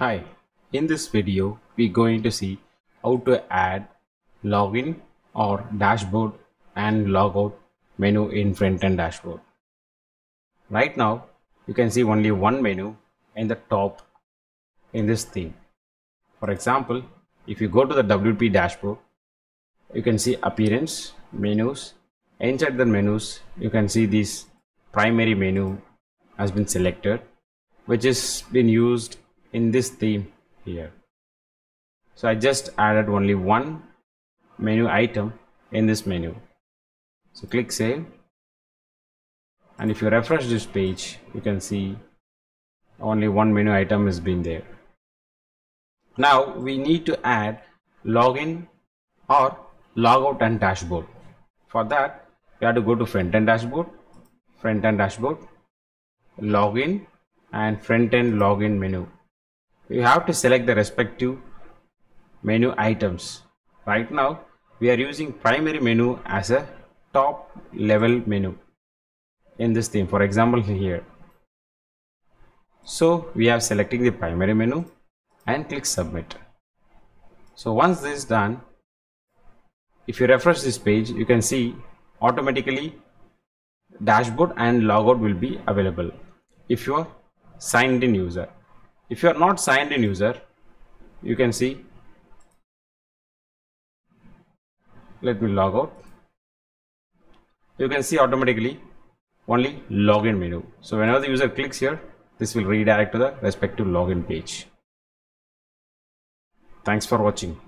Hi, in this video we're going to see how to add login or dashboard and logout menu in front-end dashboard. Right now you can see only one menu in the top in this theme. For example, if you go to the WP dashboard, you can see appearance, menus. Inside the menus, you can see this primary menu has been selected, which is been used in this theme here. So I just added only one menu item in this menu. So click save. And if you refresh this page, you can see only one menu item has been there. Now we need to add login or logout and dashboard. For that, we have to go to front end dashboard, front end dashboard, login and front end login menu. You have to select the respective menu items. Right now, we are using primary menu as a top level menu in this theme. For example, here. So we are selecting the primary menu and click submit. So once this is done, if you refresh this page, you can see automatically dashboard and logout will be available if you are signed in user. If you are not signed in user, you can see. Let me log out. You can see automatically only login menu. So whenever the user clicks here this will redirect to the respective login page. Thanks for watching